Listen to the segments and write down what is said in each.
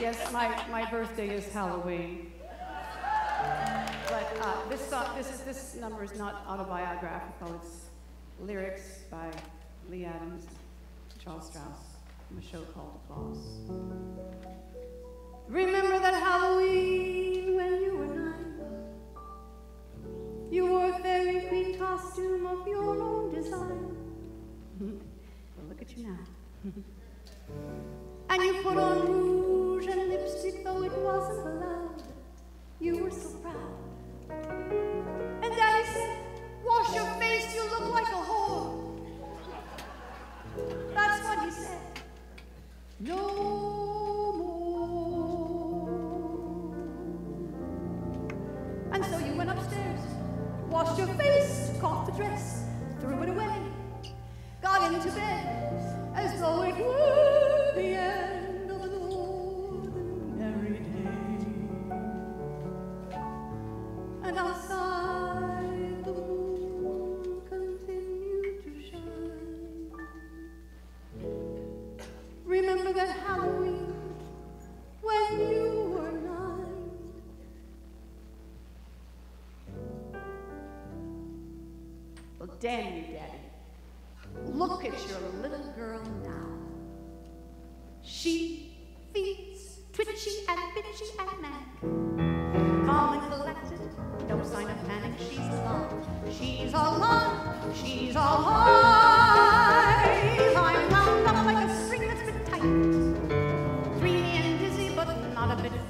Yes, my, my birthday is Halloween. But uh, this, song, this, is, this number is not autobiographical. It's lyrics by Lee Adams, Charles Strouse, from a show called Applause. Remember that Halloween when you were nine? You wore a fairy queen costume of your own design. well, look at you now. and you put on rouge and lipstick, though it wasn't allowed. Halloween when you were nine? Well, damn you, Daddy. Look at your little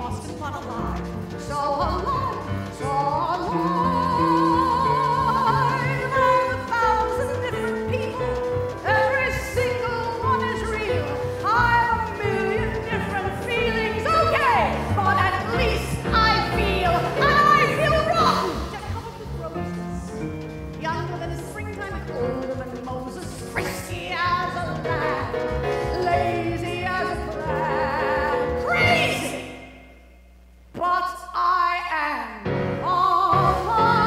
Austin, but alive. So alive, so alive. The different people, every single one is real. I have a million different feelings, okay, but at least I feel, and I feel younger than springtime and older than 我